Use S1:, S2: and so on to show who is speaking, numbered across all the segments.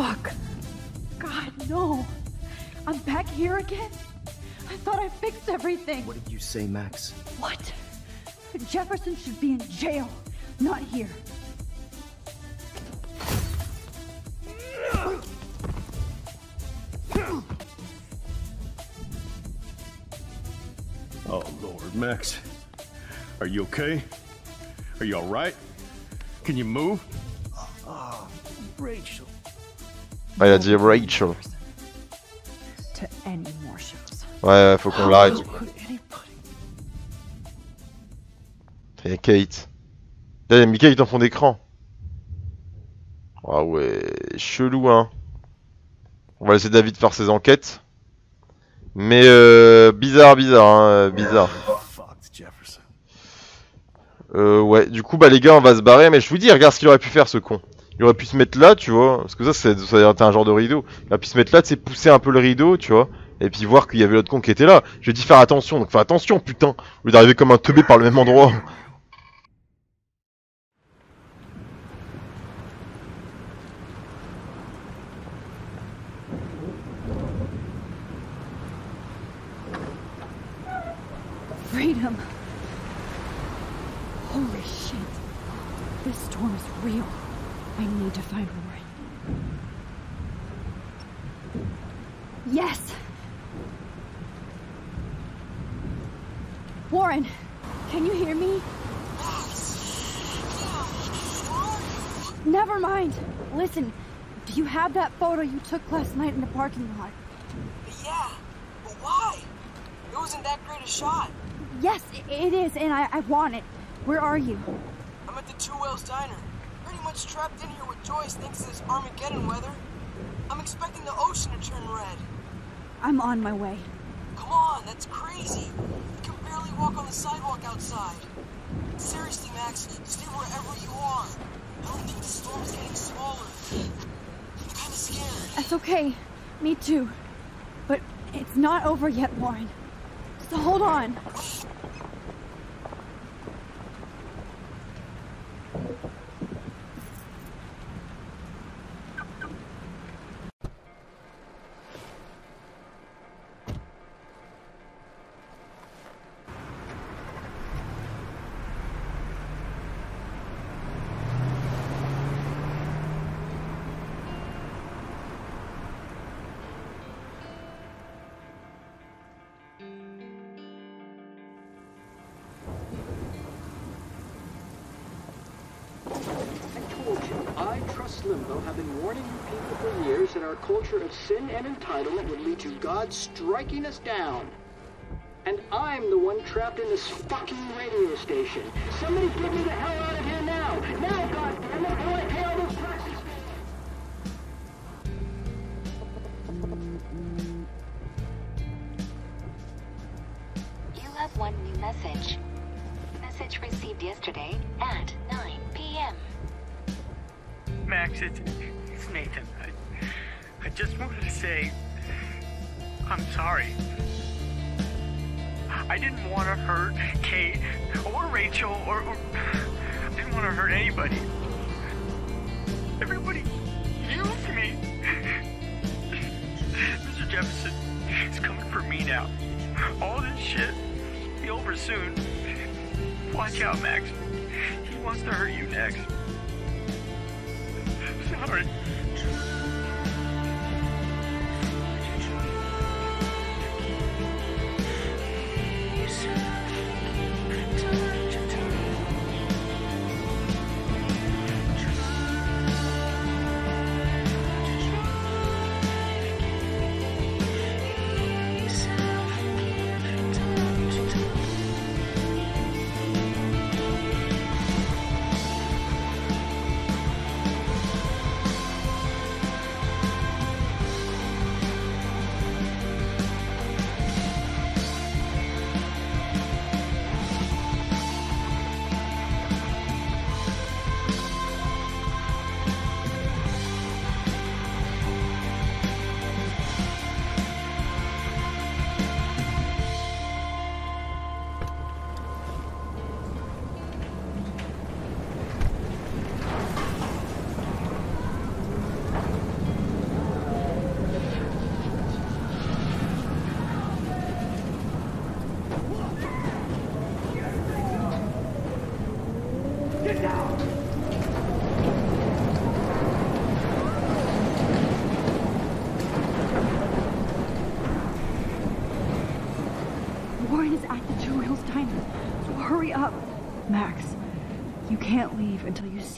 S1: Fuck. God, no. I'm back here again? I thought I fixed everything.
S2: What did you say, Max?
S1: What? Jefferson should be in jail, not here.
S3: Oh, Lord, Max. Are you okay? Are you alright? Can you move?
S4: Ah, il a dit Rachel. Ouais, faut qu'on l'arrête.
S2: Could anybody?
S4: Et Kate. Là, il y a Mickey en fond d'écran. Ah ouais, chelou hein. On va laisser David faire ses enquêtes. Mais euh, bizarre, bizarre, hein, euh, bizarre. Euh, ouais, du coup, bah les gars, on va se barrer. Mais je vous dis, regarde ce qu'il aurait pu faire ce con. Il aurait pu se mettre là, tu vois. Parce que ça, c'est- ça aurait été un genre de rideau. Il aurait pu se mettre là, tu sais, pousser un peu le rideau, tu vois. Et puis voir qu'il y avait l'autre con qui était là. Je dit faire attention, donc fais attention, putain. Au lieu d'arriver comme un teubé par le même endroit.
S1: Photo you took last night in the parking lot?
S5: Yeah, but why? It wasn't that great a shot.
S1: Yes, it is, and I, I want it. Where are you?
S5: I'm at the Two Whales Diner. Pretty much trapped in here with Joyce thanks to this Armageddon weather. I'm expecting the ocean to turn red.
S1: I'm on my way.
S5: Come on, that's crazy. You can barely walk on the sidewalk outside. Seriously, Max, stay wherever you are. I don't think the storm's getting smaller.
S1: That's okay. Me too. But it's not over yet, Warren. So hold on.
S6: Culture of sin and entitlement would lead to God striking us down. And I'm the one trapped in this fucking radio station. Somebody get me the hell out of here now! Now, goddammit, before I pay all those taxes!
S7: You have one new message. Message received yesterday at 9 p.m.
S8: Max, it's, it's Nathan. I, just wanted to say I'm sorry. I didn't want to hurt Kate or Rachel or, or I didn't want to hurt anybody. Everybody used me. Mr. Jefferson is coming for me now. All this shit be over soon. Watch out, Max. He wants to hurt you next. Sorry.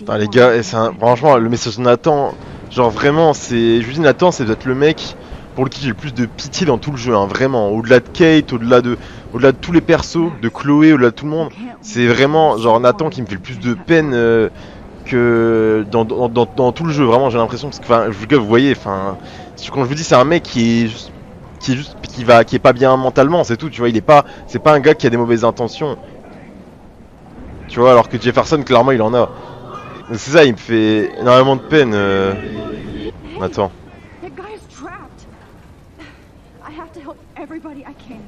S4: Putain, les gars, et un- franchement, le message de Nathan, genre vraiment, c'est. Je vous dis, Nathan, c'est peut-être le mec pour lequel j'ai le plus de pitié dans tout le jeu, hein, vraiment. Au-delà de Kate, au-delà de, au-delà de tous les persos, de Chloé, au-delà de tout le monde. C'est vraiment, genre, Nathan qui me fait le plus de peine euh, que dans, dans, dans, dans tout le jeu, vraiment, j'ai l'impression. Parce que, je- vous voyez, enfin. Quand je vous dis, c'est un mec qui est juste. Qui est juste. Qui va. Qui est pas bien mentalement, c'est tout, tu vois. Il est pas. C'est pas un gars qui a des mauvaises intentions. Tu vois, alors que Jefferson, clairement, il en a. C'est ça, il me fait énormément de peine. euh. Attends.
S1: That guy is trapped. I have to help everybody I can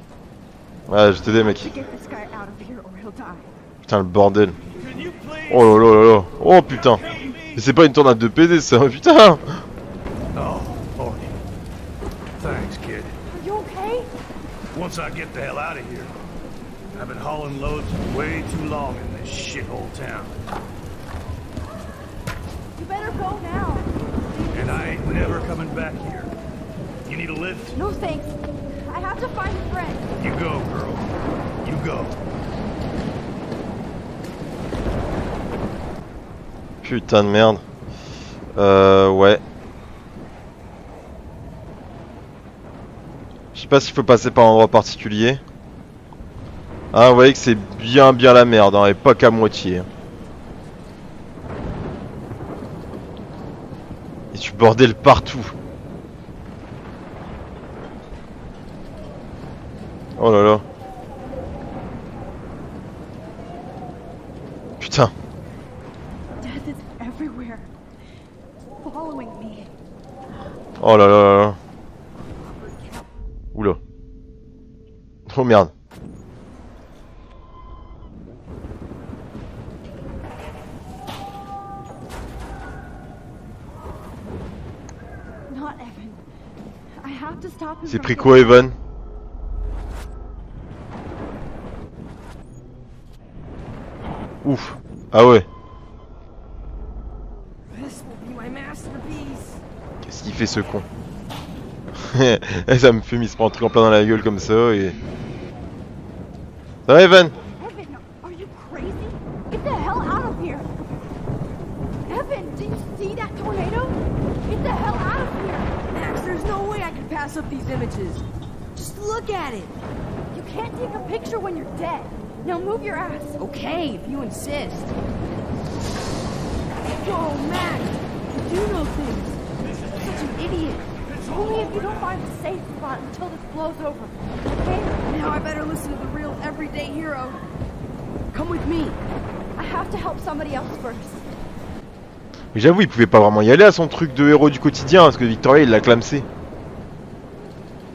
S4: Ouais, je t'aide, mec.
S1: to get this guy out of here or he'll die.
S4: Putain, le bordel. Oh là là là là. Oh putain. Mais c'est pas une tornade de PD, ça, putain.
S2: Oh. Thanks, kid.
S1: Are you okay?
S2: Once I get the hell out of here, I've been hauling loads way too long in this shithole town,
S1: go now.
S2: and I ain't never coming back here. You need a lift?
S1: No thanks. I have to find a friend.
S2: You go, girl. You go.
S4: Putain de merde. Euh, ouais. Je sais pas s'il faut passer par un endroit particulier. Ah, vous voyez que c'est bien bien la merde, hein, et pas qu'à moitié. Et tu bordel partout. Oh là là. Putain. Oh là là là là. Oula. Oh merde. C'est pris quoi Evan Ouf. Ah ouais. Qu'est-ce qu'il fait ce con Ça me fait il se prend un truc en plein dans la gueule comme ça et... Ça va Evan,
S5: look at it.
S1: You can't take a picture when you're dead. Now move your ass.
S5: Okay, if you insist. Whoa, Max, you do know things.
S1: Such an idiot. Only if you don't find a safe spot until this blows over. Okay?
S5: Now I better listen to the real everyday hero. Come with me.
S1: I have to help somebody else first.
S4: Mais j'avoue, il pouvait pas vraiment y aller à son truc de héros du quotidien parce que Victoria il l'a clamsé.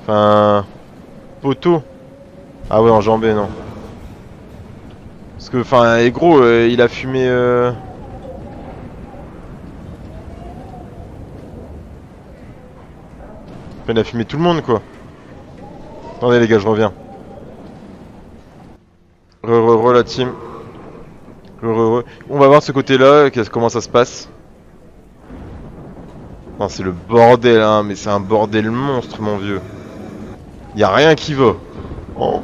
S4: Enfin. Poteau. Ah ouais, enjambé, non. Parce que, enfin, et gros, euh, il a fumé. Euh... Il a fumé tout le monde quoi. Attendez les gars, je reviens. Re, la team. Re. On va voir ce côté-là, comment ça se passe. Non, c'est le bordel, hein, mais c'est un bordel monstre, mon vieux. Y a rien qui va. Oh.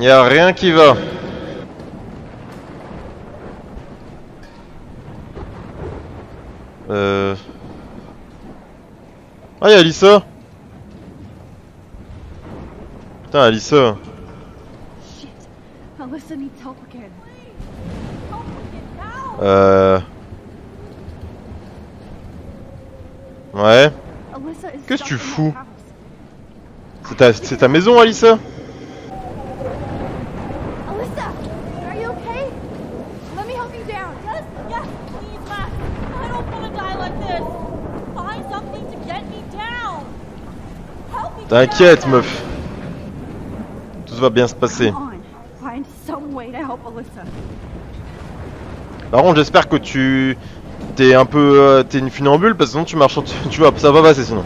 S4: Y a rien qui va. Euh... Ah, y'a Alissa Putain, Alissa. Euh... Ouais. Qu'est-ce que tu fous. C'est ta, c'est ta maison, Alissa T'inquiète, meuf. Tout va bien se passer. Par contre, j'espère que tu... T'es un peu... euh, T'es une funambule, parce que sinon tu marches... en- Tu vois, ça va passer sinon.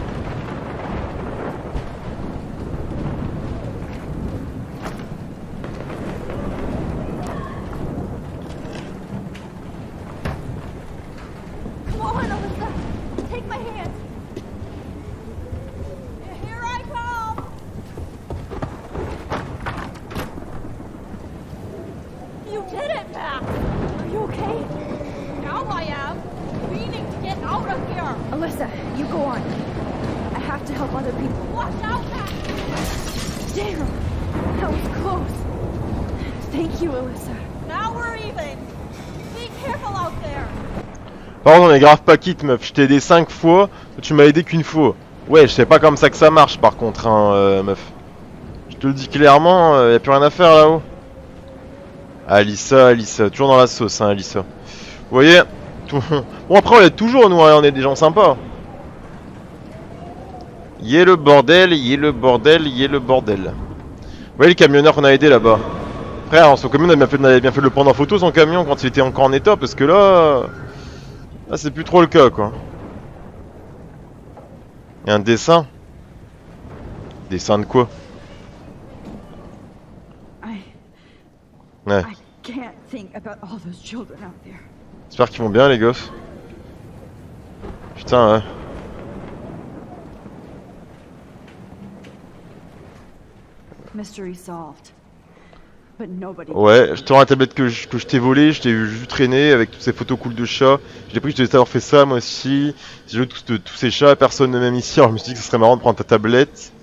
S9: You did it, Max!
S1: Are you okay?
S9: Now I am! Meaning to get out of here!
S1: Alyssa, you go on. I have to help other people.
S9: Watch out, Max!
S1: Damn! That was close. Thank you, Alyssa.
S9: Now we're even! Be careful out there!
S4: Grave pas quitte, meuf. Je t'ai aidé 5 fois, tu m'as aidé qu'une fois. Ouais, je sais pas comme ça que ça marche, par contre, hein, euh, meuf. Je te le dis clairement, euh, y a plus rien à faire là-haut. Alissa, Alissa, toujours dans la sauce, hein, Alissa. Vous voyez. Bon, après, on est toujours, nous, hein, on est des gens sympas. Yé le bordel, yé le bordel, yé le bordel. Vous voyez le camionneur qu'on a aidé là-bas Frère, son camion, on a bien fait, avait bien fait de le prendre en photo, son camion, quand il était encore en état, parce que là... Là, c'est plus trop le cas, quoi. Y a un dessin Dessin de quoi? Ouais. J'espère qu'ils vont bien, les gosses. Putain, ouais.
S1: Mystery solved.
S4: Ouais, je te rends la tablette que je, que je t'ai volée, je t'ai vu traîner avec toutes ces photos cool de chats. J'ai pris que je devais avoir fait ça moi aussi. J'ai joué tous, de tous ces chats, personne ne m'aime ici, alors je me suis dit que ce serait marrant de prendre ta tablette.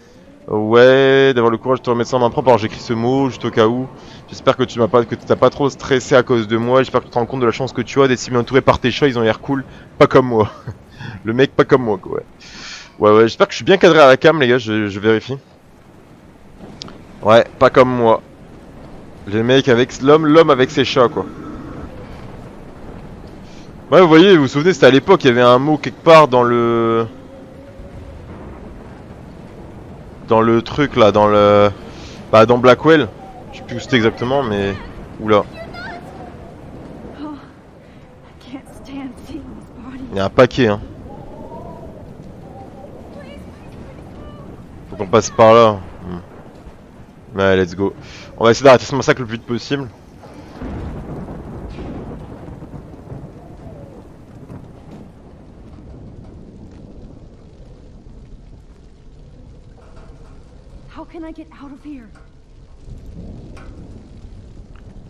S4: Ouais, d'avoir le courage de te remettre ça en main propre, alors j'écris ce mot juste au cas où. J'espère que tu m'as pas, que t'as pas trop stressé à cause de moi, j'espère que tu te rends compte de la chance que tu as d'être si bien entouré par tes chats, ils ont l'air cool, pas comme moi. le mec pas comme moi quoi, ouais. Ouais ouais, j'espère que je suis bien cadré à la cam les gars, je, je vérifie. Ouais, pas comme moi. Les mecs avec l'homme, l'homme avec ses chats quoi. Ouais, vous voyez, vous vous souvenez, c'était à l'époque, il y avait un mot quelque part dans le dans le truc là, dans le bah dans Blackwell. Je sais plus où c'était exactement, mais oula, il y a un paquet hein. Faut qu'on passe par là. Hmm. Ouais, let's go. On va essayer d'arrêter ce massacre le plus vite possible.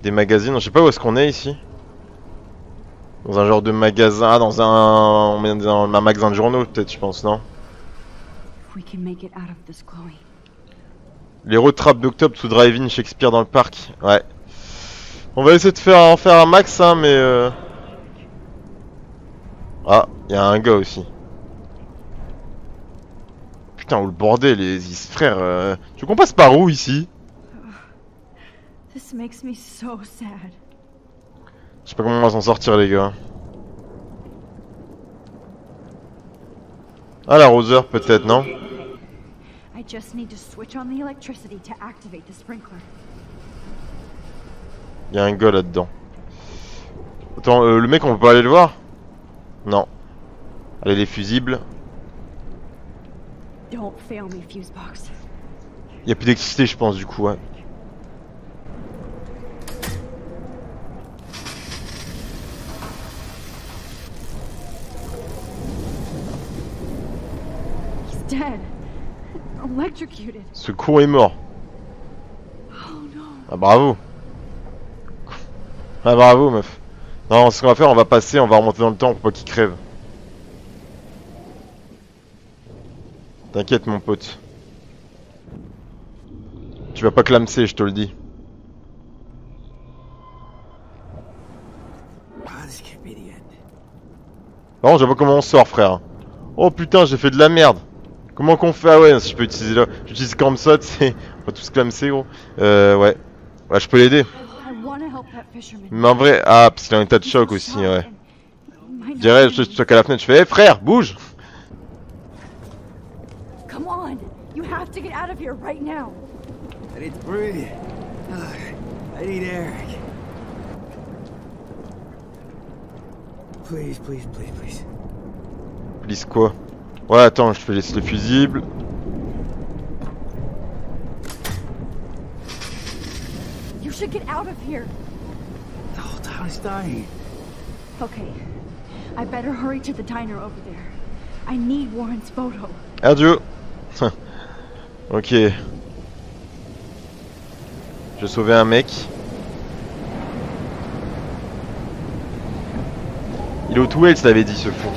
S4: Des magazines, je sais pas où est-ce qu'on est ici. Dans un genre de magasin, ah, dans un, on dans un magasin de journaux peut-être, je pense, non?
S1: If we can make it out of this, Chloe.
S4: Les road traps d'octobre sous drive-in Shakespeare dans le parc. Ouais. On va essayer de faire en faire un max, hein, mais. Euh... Ah, il y a un gars aussi. Putain, où le bordel, les, frères. Euh... Tu veux qu'on passe par où ici? Je sais pas comment on va s'en sortir, les gars. Ah, l'arroseur, peut-être, non?
S1: I just need to switch on the electricity to activate the sprinkler.
S4: Il y a un gars là-dedans. Attends, euh, le mec, on peut pas aller le voir? Non. Allez, les fusibles.
S1: Don't fail me, Fusebox.
S4: Il y a plus d'électricité, je pense, du coup, ouais. Ce con est mort.
S1: Oh no.
S4: Ah bravo. Ah bravo meuf. Non, ce qu'on va faire, on va passer, on va remonter dans le temps pour pas qu'il crève. T'inquiète mon pote. Tu vas pas clamser, je te le dis.
S5: Ah.
S4: Par contre, je sais pas comment on sort, frère. Oh putain, j'ai fait de la merde. Comment qu'on fait? Ah ouais, si je peux utiliser là. J'utilise comme ça, tu sais. On va tous clamser, gros. Euh, ouais. Ouais, je peux l'aider. Mais en vrai, ah, parce qu'il a un état de choc aussi, ouais. Je dirais, je toque à la fenêtre, je fais, hé frère, bouge
S1: Come on. You have to get out of here right now.
S5: I need to breathe. I need air. Please, please, please, please.
S4: Please quoi? Ouais, attends, je te laisse le fusible.
S1: You should get out of here.
S5: The whole town is dying.
S1: Okay. I better hurry to the diner over there. I need Warren's photo.
S4: Adieu. ok. Je sauvais un mec. Il est au tout, elle se l'avait dit ce fou?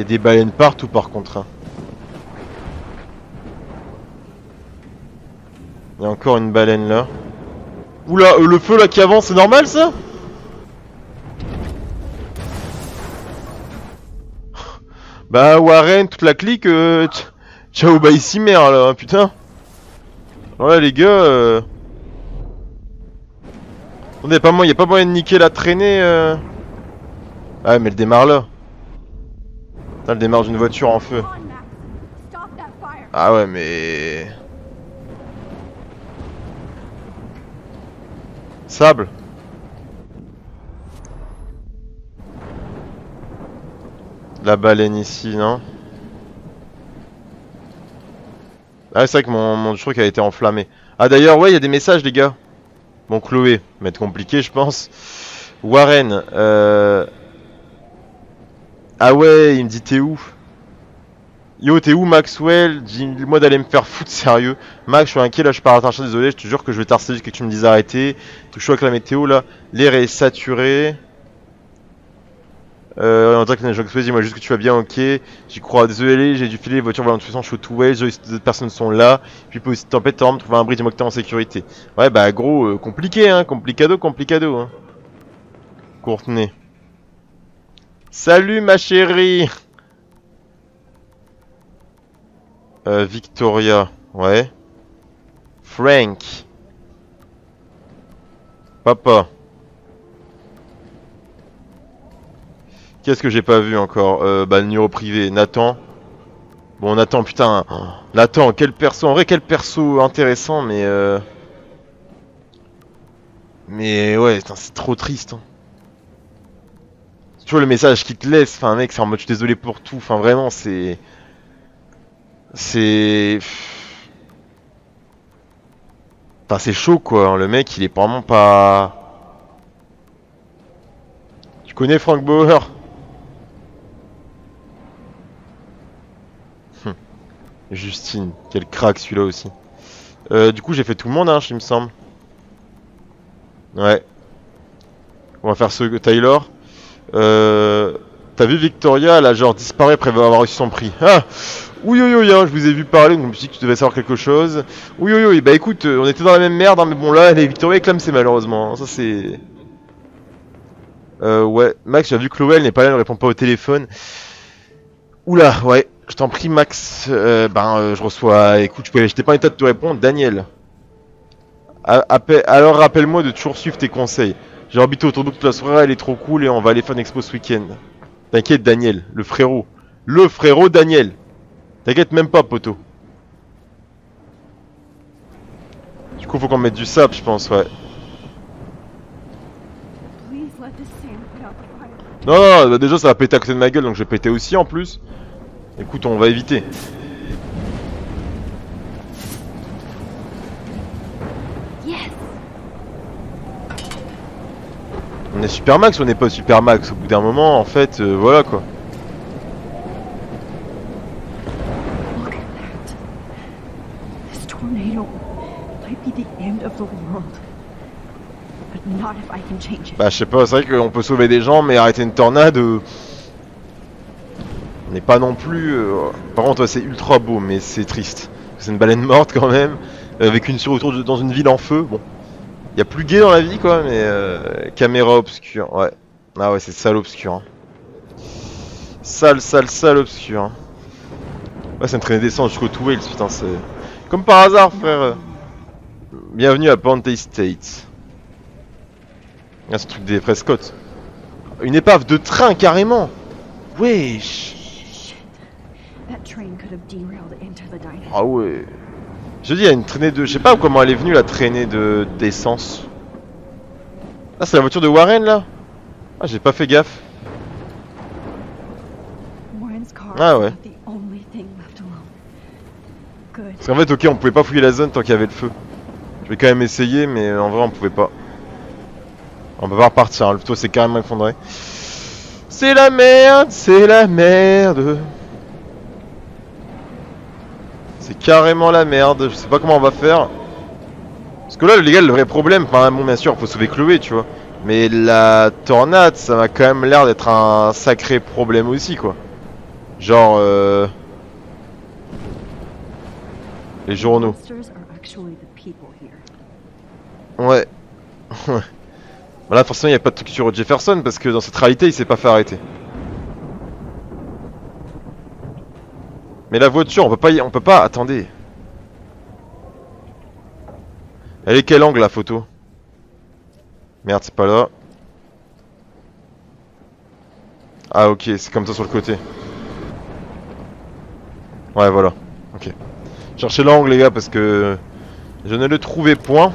S4: Y a des baleines partout par contre. hein. Il y a encore une baleine là. Oula, euh, le feu là qui avance, c'est normal ça? Bah Warren, toute la clique, euh, ciao bah ici mère là, hein, putain. Voilà les gars. Euh... Est pas moyen, y a pas moyen de niquer la traînée. Euh... Ah mais elle démarre là. Putain, elle démarre d'une voiture en feu. Ah ouais mais... Sable La baleine ici, non? Ah c'est vrai que mon, mon truc a été enflammé. Ah d'ailleurs, ouais, il y a des messages les gars. Bon Chloé, être compliqué je pense. Warren, euh... Ah ouais, il me dit t'es où? Yo, t'es où Maxwell? Dis-moi d'aller me faire foutre sérieux. Max, je suis inquiet là, je pars à t'arracher, désolé, je te jure que je vais t'harceler jusqu'à que tu me dises arrêter. Tout chaud avec la météo là. L'air est saturé. Euh, en tant que Maxwell, dis-moi juste que tu vas bien, ok. J'y crois, désolé, j'ai dû filer les voitures volant de toute façon, je suis tout way, d'autres personnes sont là. Puis aussi tempête, t'as trouver un bris, dis-moi que t'es en sécurité. Ouais, bah gros, euh, compliqué, hein, complicado, complicado, hein. Courtenay. Salut ma chérie Euh, Victoria, ouais. Frank. Papa. Qu'est-ce que j'ai pas vu encore? Euh, Bah le privé, Nathan. Bon Nathan, putain. Nathan, quel perso, en vrai quel perso intéressant, mais euh... Mais ouais, c'est trop triste. Hein. Le message qu'il te laisse, enfin mec, c'est en mode je suis désolé pour tout, enfin vraiment c'est... C'est... Enfin, c'est chaud quoi, le mec il est vraiment pas... Tu connais Frank Bauer? Hum. Justine, quel crack celui-là aussi. Euh, du coup j'ai fait tout le monde hein, il me semble. Ouais. On va faire ce Taylor. Euh... T'as vu Victoria, elle a genre disparu après avoir reçu son prix. Ah Oui oui oui, hein, je vous ai vu parler, donc je me suis dit que tu devais savoir quelque chose. Oui oui oui, bah écoute, euh, on était dans la même merde, hein, mais bon là, elle est Victoria et c'est malheureusement. hein, Ça c'est... Euh ouais, Max, j'ai vu Chloé, elle n'est pas là, elle ne répond pas au téléphone. Oula, ouais, je t'en prie Max, euh, ben euh, je reçois... Écoute, je n'étais pas en état de te répondre, Daniel. Alors rappelle-moi de toujours suivre tes conseils. J'ai orbité autour de toute la soirée, elle est trop cool et on va aller faire une expo ce week-end. T'inquiète Daniel, le frérot. Le frérot Daniel. T'inquiète même pas poteau. Du coup faut qu'on mette du sable je pense, ouais. Non, non, bah déjà ça va péter à côté de ma gueule donc je vais péter aussi en plus. Écoute, on va éviter.
S1: Yes.
S4: On est super max ou on n'est pas super max Au bout d'un moment, en fait, euh, voilà quoi.
S1: Look at that. This tornado might be the end of the world. But not if I can change it.
S4: Bah je sais pas, c'est vrai qu'on peut sauver des gens mais arrêter une tornade... euh, On n'est pas non plus... euh, Par contre, ouais, c'est ultra beau mais c'est triste. C'est une baleine morte quand même, avec une sur autour de- dans une ville en feu, bon. Y a plus gay dans la vie quoi, mais... euh, Caméra obscure, ouais. Ah ouais, c'est sale obscur. hein. Sale, sale, sale obscur. hein. Ouais, ça me traînait descendre jusqu'au Two Wales, putain, c'est... Comme par hasard, frère. Bienvenue à Pantay State. Ah, ce truc des Prescott. Une épave de train, carrément Wesh. Ah ouais Je dis, il y a une traînée de... Je sais pas comment elle est venue, la traînée de d'essence. Ah, c'est la voiture de Warren, là? Ah, j'ai pas fait gaffe. Ah,
S1: is
S4: ouais. Parce qu'en fait, ok, on pouvait pas fouiller la zone tant qu'il y avait le feu. vais quand même essayer, mais en vrai, on pouvait pas. On peut pas repartir, hein. le toit s'est carrément effondré. C'est la merde, c'est la merde. C'est carrément la merde, je sais pas comment on va faire. Parce que là, les gars, le vrai problème, enfin, bon, bien sûr, faut sauver Chloé, tu vois. Mais la tornade, ça m'a quand même l'air d'être un sacré problème aussi, quoi. Genre, euh... Les journaux. Ouais. Voilà, forcément, il n'y a pas de truc sur Jefferson parce que dans cette réalité, il s'est pas fait arrêter. Mais la voiture, on peut pas y... On peut pas... Attendez. Elle est quel angle, la photo? Merde, c'est pas là. Ah, ok, c'est comme ça sur le côté. Ouais, voilà. Ok. Cherchez l'angle, les gars, parce que... Je ne le trouvais point.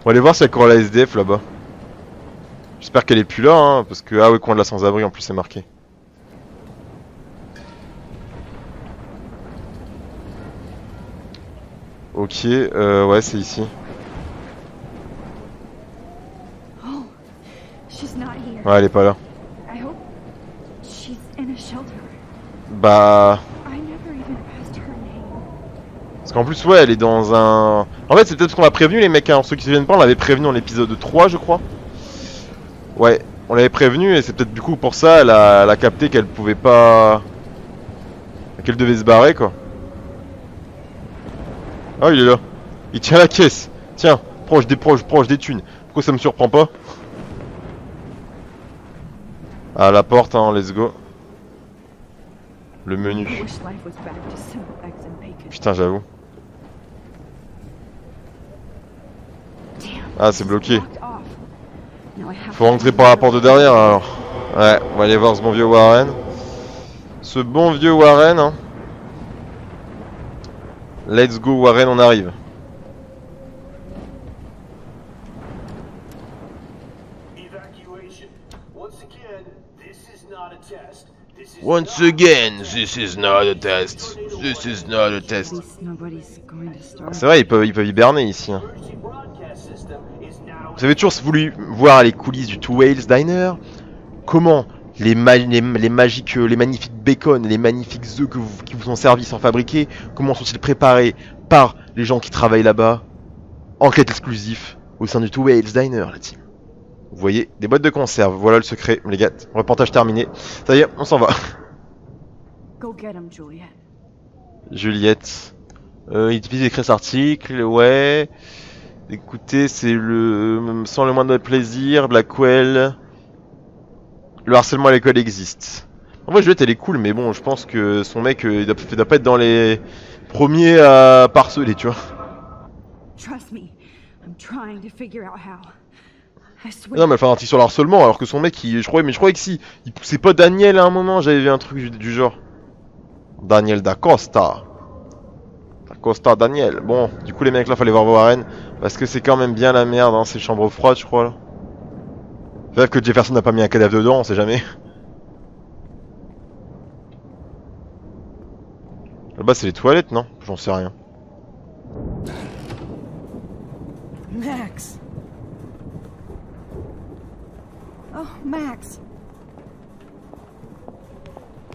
S4: On va aller voir s'il y a encore la SDF là-bas. J'espère qu'elle est plus là, hein, parce que... Ah oui, coin de la sans-abri, en plus, c'est marqué. Ok, euh, ouais, c'est ici.
S1: Oh, she's not here.
S4: Ouais, elle est pas là. Bah... Parce qu'en plus, ouais, elle est dans un... En fait, c'est peut-être parce qu'on l'a prévenu, les mecs, hein. Ceux qui se viennent pas, on l'avait prévenu dans l'épisode 3, je crois. Ouais, on l'avait prévenu, et c'est peut-être du coup pour ça, elle a, elle a capté qu'elle pouvait pas... Qu'elle devait se barrer, quoi. Ah, il est là. Il tient la caisse. Tiens, proche des proches, proche des thunes. Pourquoi ça me surprend pas À la porte, hein, let's go. Le menu. Putain, j'avoue. Ah, c'est bloqué. Faut rentrer par la porte de derrière alors. Ouais, on va aller voir ce bon vieux Warren. Ce bon vieux Warren. Hein. Let's go Warren, on arrive.
S10: Once again, this is not a test. This is not
S4: a test. This is not a
S1: At
S4: test.
S1: least nobody's going to start.
S4: C'est vrai, ils peuvent, ils peuvent hiberner ici. hein. Vous avez toujours voulu voir les coulisses du Two Whales Diner? Comment les, ma- les, les magiques, euh, les magnifiques bacon, les magnifiques œufs que vous- qui vous sont servis sans fabriquer, comment sont-ils préparés par les gens qui travaillent là-bas? Enquête exclusif au sein du Two Whales Diner, la team. Vous voyez, des boîtes de conserve, voilà le secret, les gars. Reportage terminé. Ça y est, on s'en va.
S1: Go get him, Juliet.
S4: Juliette. Euh, il suffit d'écrire cet article, ouais. Écoutez, c'est le... Sans le moindre plaisir, Blackwell. Le harcèlement à l'école existe. En vrai, Juliette, elle est cool, mais bon, je pense que son mec, euh, il doit, il doit pas être dans les premiers à parceler, tu vois.
S1: Trust me, I'm trying to figure out how. I swear.
S4: Non, mais elle fait un sur le harcèlement, alors que son mec, il, je croyais, mais je croyais que si, il poussait pas Daniel à un moment, j'avais vu un truc du, du genre. Daniel d'Acosta. D'Acosta Daniel. Bon, du coup, les mecs là, fallait voir Warren, parce que c'est quand même bien la merde, hein, ces chambres froides, je crois, là. Peut-être que Jefferson n'a pas mis un cadavre dedans, on sait jamais. Là-bas, c'est les toilettes, non? J'en sais rien.
S11: Max! Oh, Max!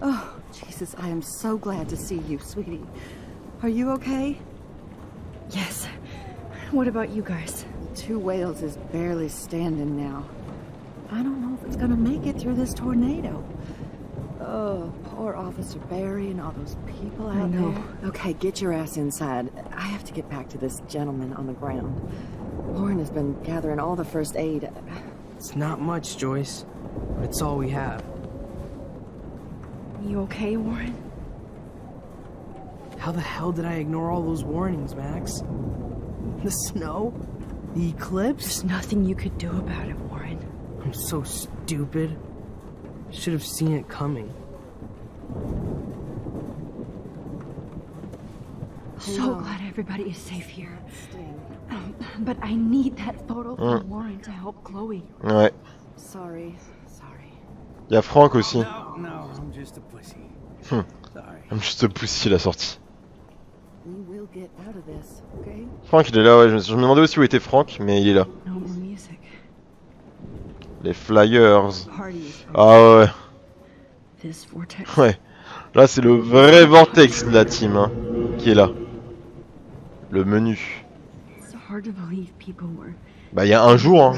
S11: Oh, Jesus, I am so glad to see you, sweetie. Are you okay?
S1: Yes. What about you guys?
S11: Two Whales is barely standing now. I don't know if it's gonna make it through this tornado. Oh, poor Officer Barry and all those people out
S1: I know.
S11: there. Okay, get your ass inside. I have to get back to this gentleman on the ground. Lauren has been gathering all the first aid.
S12: It's not much, Joyce, but it's all we have.
S1: You okay, Warren?
S12: How the hell did I ignore all those warnings, Max? The snow? The eclipse?
S1: There's nothing you could do about it, Warren.
S12: I'm so stupid. Should have seen it coming.
S1: So glad everybody is safe here. Um, but I need that photo
S4: Mm.
S1: from Warren to help Chloe.
S4: Ouais.
S11: Sorry, sorry.
S4: Il y a Franck aussi.
S10: No, no, I'm just a pussy.
S4: Hmm.
S10: Sorry.
S4: Même juste poussy la sortie.
S11: We will get out of this, okay?
S4: Franck, il est là, ouais. Je me, demandais aussi où était Franck, mais il est là.
S1: No.
S4: Les Flyers. Ah ouais. Ouais. Là, c'est le vrai vortex de la team, hein, qui est là. Le menu. Bah, il y a un jour, hein.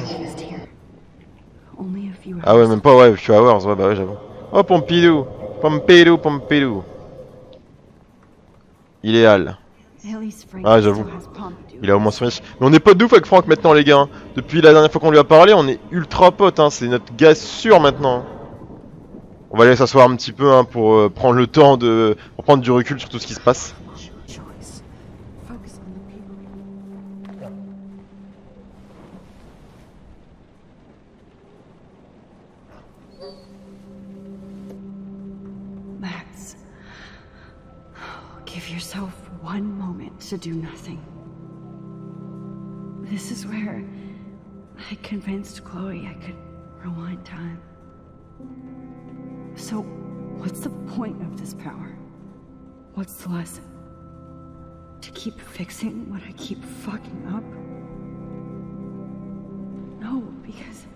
S4: Ah ouais, même pas, ouais, few hours, ouais, bah ouais, j'avoue. Oh, Pompidou Pompidou, Pompidou Il Ah, j'avoue. Il a au moins son. Mais on est pas de ouf avec Franck maintenant, les gars. hein. Depuis la dernière fois qu'on lui a parlé, on est ultra potes, hein. C'est notre gars sûr maintenant. On va aller s'asseoir un petit peu hein, pour euh, prendre le temps de. prendre du recul sur tout ce qui se passe.
S1: To do nothing. This is where I convinced Chloe I could rewind time. So, what's the point of this power? What's the lesson? To keep fixing what I keep fucking up? No, because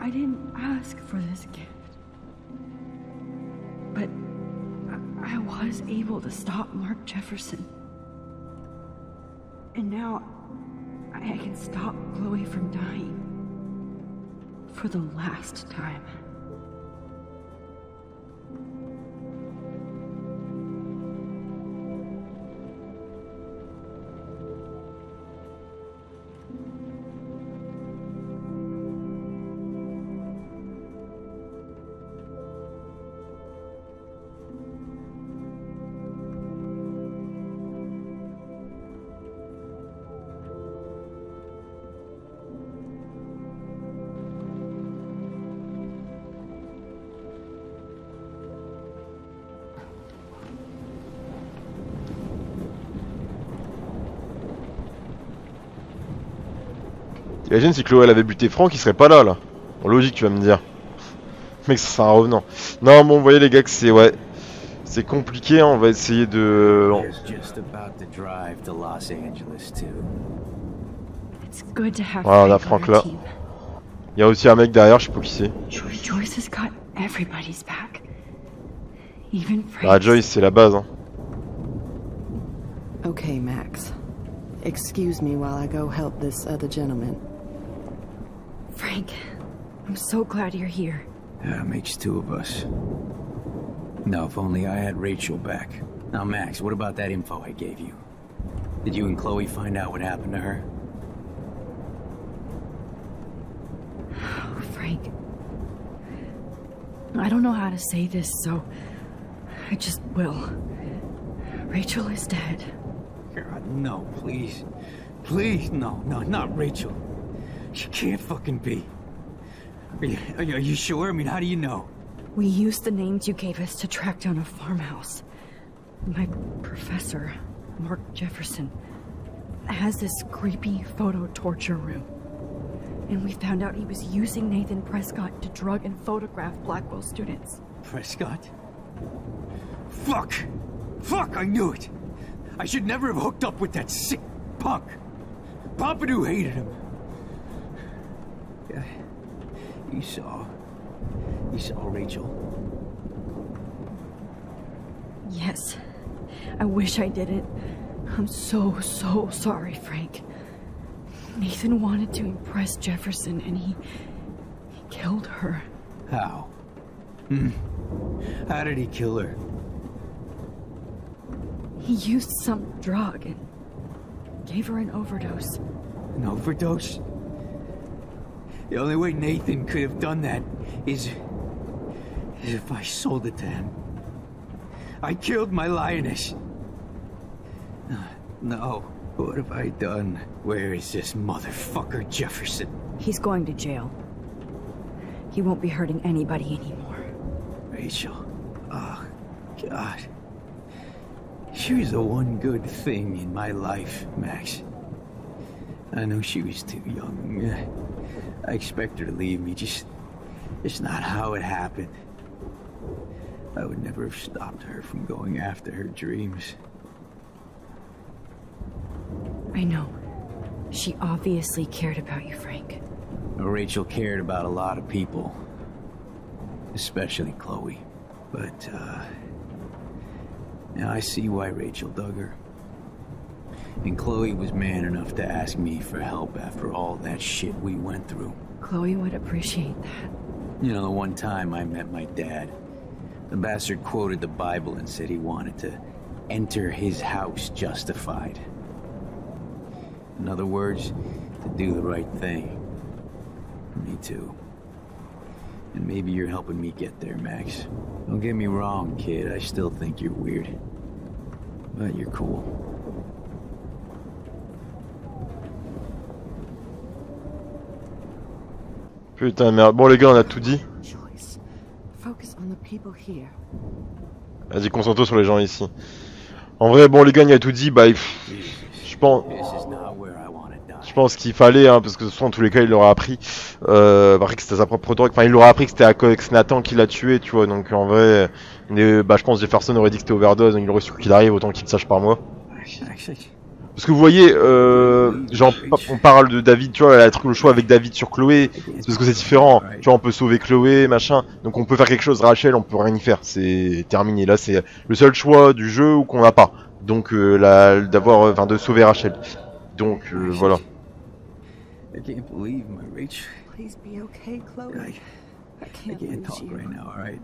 S1: I didn't ask for this gift. But I, I was able to stop Mark Jefferson. And now I can stop Chloe from dying. For the last time.
S4: T'imagines si Chloé elle avait buté Franck, il serait pas là, là. Bon, logique, tu vas me dire. Mais ça sera un revenant. Non, bon, vous voyez les gars que c'est ouais, c'est compliqué. hein, On va essayer de.
S13: Is just about to drive to Los Angeles too.
S1: It's good to have
S4: Voilà, on a Franck là. Il y a aussi un mec derrière, je sais pas qui c'est.
S1: Joyce has got everybody's back. Even
S4: Bah. Joyce, c'est la base. Hein.
S11: Okay, Max. Excuse me while I go help this other gentleman.
S1: Frank, I'm so glad you're here.
S13: Yeah, makes two of us. Now, if only I had Rachel back. Now, Max, what about that info I gave you? Did you and Chloe find out what happened to her?
S1: Oh, Frank. I don't know how to say this, so I just will. Rachel is dead.
S13: God, no, please. Please, no, no, not Rachel. She can't fucking be. Are you, are you, are you sure? I mean, how do you know?
S1: We used the names you gave us to track down a farmhouse. My professor, Mark Jefferson, has this creepy photo torture room. And we found out he was using Nathan Prescott to drug and photograph Blackwell students.
S13: Prescott? Fuck! Fuck, I knew it! I should never have hooked up with that sick punk! Pompidou hated him. Yeah, you saw. You saw Rachel.
S1: Yes. I wish I didn't. I'm so, so sorry, Frank. Nathan wanted to impress Jefferson and he. he killed her.
S13: How? Hmm. How did he kill her?
S1: He used some drug and gave her an overdose.
S13: An overdose? The only way Nathan could have done that is. is if I sold it to him. I killed my lioness. Uh, No. What have I done? Where is this motherfucker Jefferson?
S1: He's going to jail. He won't be hurting anybody anymore.
S13: Rachel. Oh, God. She was the one good thing in my life, Max. I know she was too young. I expect her to leave me, just... It's not how it happened. I would never have stopped her from going after her dreams.
S1: I know. She obviously cared about you, Frank.
S13: Rachel cared about a lot of people, especially Chloe. But, uh. Now I see why Rachel dug her. And Chloe was man enough to ask me for help after all that shit we went through.
S1: Chloe would appreciate that.
S13: You know, the one time I met my dad, the bastard quoted the Bible and said he wanted to enter his house justified. In other words, to do the right thing. Me too. And maybe you're helping me get there, Max. Don't get me wrong, kid. I still think you're weird. But you're cool.
S4: Putain de merde. Bon les gars, on a tout dit. Vas-y, concentre-toi sur les gens ici. En vrai, bon les gars, on a tout dit. Bah, je pense. Je pense qu'il fallait, hein, parce que façon, en tous les cas, il l'aura appris. Euh, bah, que c'était sa propre drogue. Enfin, il l'aura appris que c'était Alex Nathan qui l'a tué, tu vois. Donc en vrai, mais, bah, je pense que Jefferson aurait dit que c'était overdose. Donc il aurait su qu'il arrive, autant qu'il le sache par moi. Parce que vous voyez, euh, genre, on parle de David, tu vois, la truc, le choix avec David sur Chloé, c'est parce que c'est différent. Tu vois, on peut sauver Chloé, machin. Donc on peut faire quelque chose. Rachel, on peut rien y faire. C'est terminé. Là, c'est le seul choix du jeu ou qu'on n'a pas. Donc, euh, la, d'avoir, enfin, de sauver Rachel. Donc, euh, voilà.
S13: I can't believe my Rachel.
S11: Please be okay, Chloe.
S13: I,
S11: I can't,
S13: I can't
S11: lose
S13: talk
S11: you.
S13: right now, alright?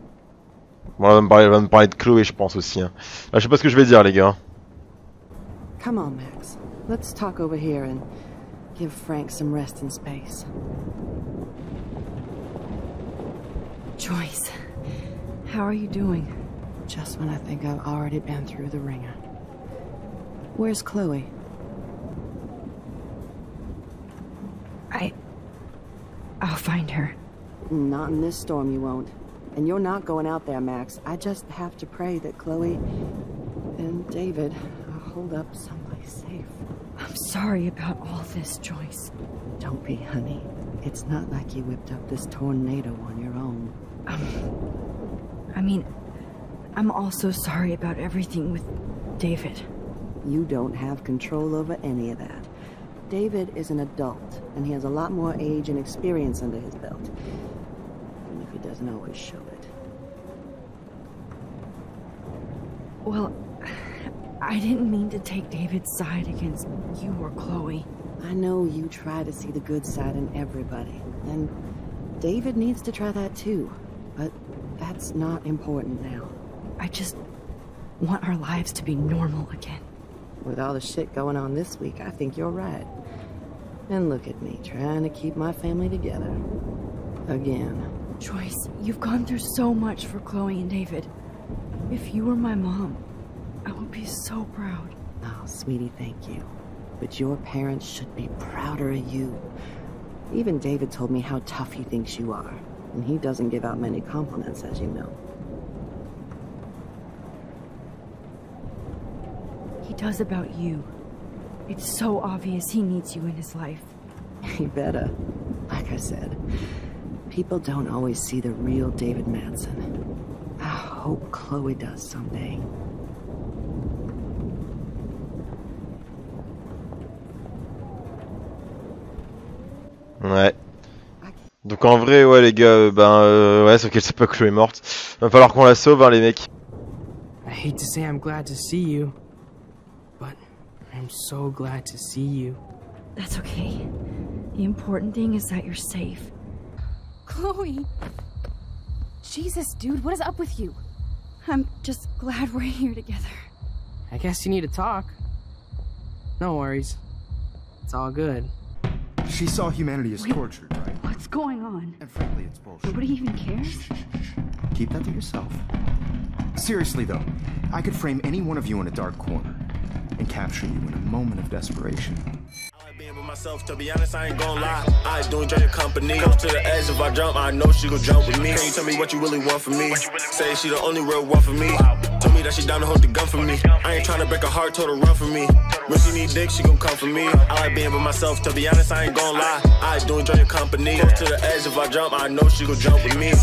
S4: Bon, elle va me parler, elle va me parler de Chloé, je pense aussi. Hein. Ah, je sais pas ce que je vais dire, les gars.
S11: Come on, Max. Let's talk over here and give Frank some rest and space.
S1: Joyce, how are you doing?
S11: Just when I think I've already been through the ringer. Where's Chloe?
S1: I. I'll find her.
S11: Not in this storm, you won't. And you're not going out there, Max. I just have to pray that Chloe and David up someplace safe.
S1: I'm sorry about all this, Joyce.
S11: Don't be, honey. It's not like you whipped up this tornado on your own.
S1: Um, I mean, I'm also sorry about everything with David.
S11: You don't have control over any of that. David is an adult, and he has a lot more age and experience under his belt. Even if he doesn't always show it.
S1: Well, I didn't mean to take David's side against you or Chloe.
S11: I know you try to see the good side in everybody, and David needs to try that too. But that's not important now.
S1: I just want our lives to be normal again.
S11: With all the shit going on this week, I think you're right. And look at me, trying to keep my family together. Again.
S1: Joyce, you've gone through so much for Chloe and David. If you were my mom, I would be so proud.
S11: Oh, sweetie, thank you. But your parents should be prouder of you. Even David told me how tough he thinks you are. And he doesn't give out many compliments, as you know.
S1: He does about you. It's so obvious he needs you in his life.
S11: He better. Like I said, people don't always see the real David Madsen. I hope Chloe does someday.
S4: Ouais. Donc en vrai, ouais les gars, euh, ben euh, ouais, sauf qu'elle sait pas que Chloé est morte. Va falloir qu'on la sauve, hein, les mecs.
S12: I hate to say I'm glad to see you, but I'm so glad to see you.
S1: That's okay. The important thing is that you're safe.
S14: Chloe! Jesus, dude, what is up with you?
S1: I'm just glad we're here together.
S12: I guess you need to talk. No worries. It's all good.
S15: She saw humanity as tortured, right?
S1: What's going on?
S15: And frankly, it's bullshit.
S1: Nobody even cares? Shh, shh, shh.
S15: Keep that to yourself. Seriously, though, I could frame any one of you in a dark corner and capture you in a moment of desperation.
S16: Being with myself, to be honest, I ain't gon' lie. I do enjoy your company. Close to the edge, if I jump, I know she gon' jump with me. Can you tell me what you really want from me? Say she the only real one for me. That she down to hold the gun for me. I ain't tryna break her heart, told her run for me. When she need dick, she gon' come for me. I like being with myself, to be honest, I ain't gon' lie. I do enjoy your company. Close to the edge, if I jump, I know she gon' jump with me.